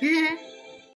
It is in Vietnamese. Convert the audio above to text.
Ha ha.